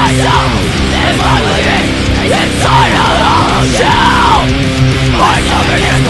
my soul If I'm living inside a hollow shell My suffering is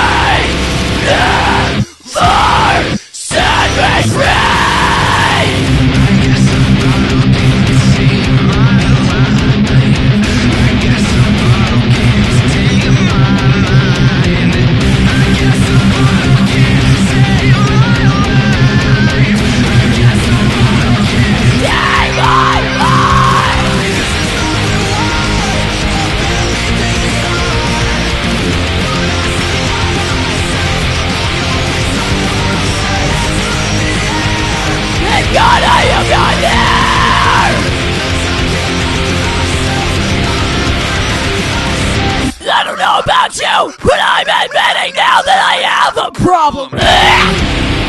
now that I have a problem.